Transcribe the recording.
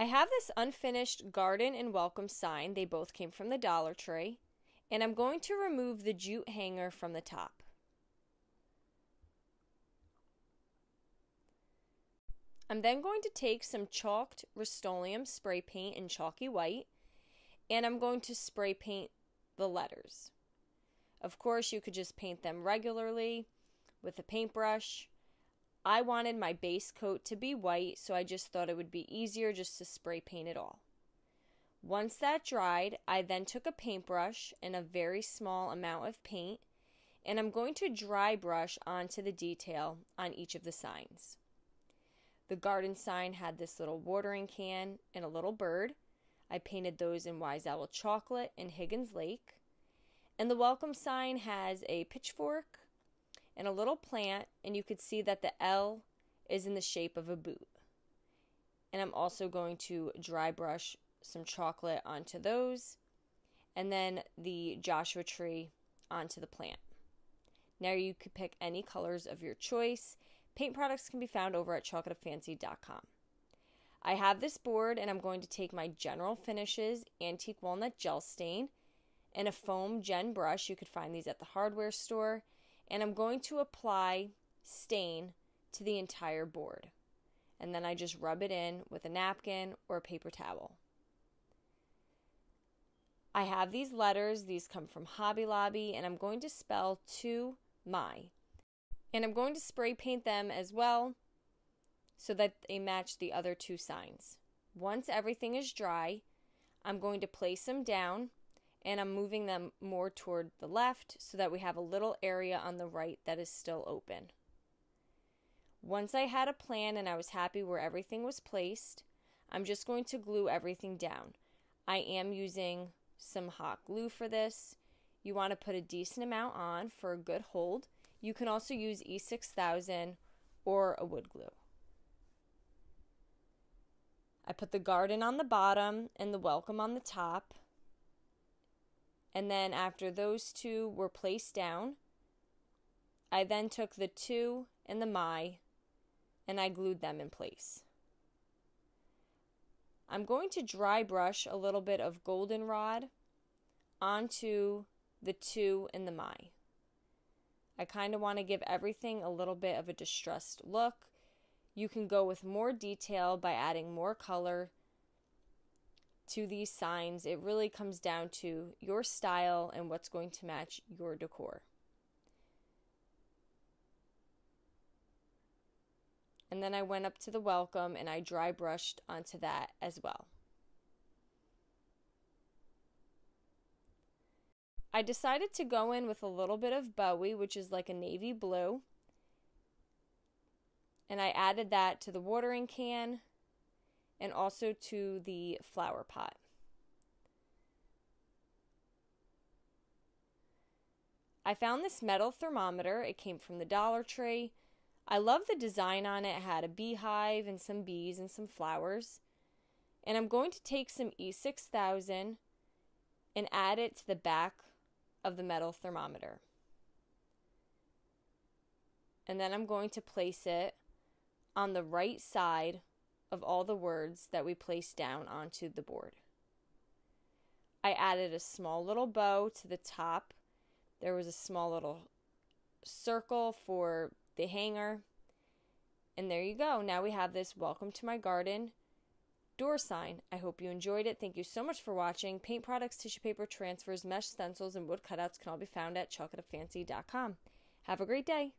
I have this unfinished garden and welcome sign. They both came from the Dollar Tree. And I'm going to remove the jute hanger from the top. I'm then going to take some chalked Rust-Oleum spray paint in chalky white and I'm going to spray paint the letters. Of course, you could just paint them regularly with a paintbrush. I wanted my base coat to be white, so I just thought it would be easier just to spray paint it all. Once that dried, I then took a paintbrush and a very small amount of paint, and I'm going to dry brush onto the detail on each of the signs. The garden sign had this little watering can and a little bird. I painted those in Wise Owl Chocolate and Higgins Lake. And the welcome sign has a pitchfork and a little plant, and you could see that the L is in the shape of a boot. And I'm also going to dry brush some chocolate onto those, and then the Joshua tree onto the plant. Now you could pick any colors of your choice. Paint products can be found over at chalkitupfancy.com. I have this board and I'm going to take my General Finishes Antique Walnut Gel Stain and a foam gen brush. You could find these at the hardware store. And I'm going to apply stain to the entire board. And then I just rub it in with a napkin or a paper towel. I have these letters. These come from Hobby Lobby, and I'm going to spell to my. And I'm going to spray paint them as well so that they match the other two signs. Once everything is dry, I'm going to place them down and I'm moving them more toward the left so that we have a little area on the right that is still open. Once I had a plan and I was happy where everything was placed, I'm just going to glue everything down. I am using some hot glue for this. You want to put a decent amount on for a good hold. You can also use E6000 or a wood glue. I put the garden on the bottom and the welcome on the top. And then after those two were placed down, I then took the two and the my and I glued them in place. I'm going to dry brush a little bit of goldenrod onto the two and the my. I kind of want to give everything a little bit of a distressed look. You can go with more detail by adding more color to these signs. It really comes down to your style and what's going to match your decor. And then I went up to the welcome and I dry brushed onto that as well. I decided to go in with a little bit of Bowie, which is like a navy blue. And I added that to the watering can and also to the flower pot. I found this metal thermometer. It came from the Dollar Tree. I love the design on it. It had a beehive and some bees and some flowers. And I'm going to take some E6000 and add it to the back of the metal thermometer. And then I'm going to place it on the right side of all the words that we placed down onto the board. I added a small little bow to the top. There was a small little circle for the hanger. And there you go. Now we have this Welcome to My Garden door sign. I hope you enjoyed it. Thank you so much for watching. Paint products, tissue paper transfers, mesh stencils, and wood cutouts can all be found at chalkitupfancy.com. Have a great day.